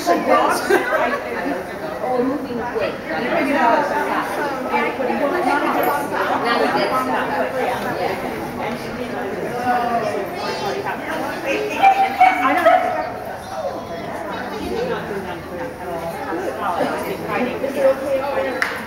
should not. or moving quick. I don't know. She's not doing that at all. It's Friday.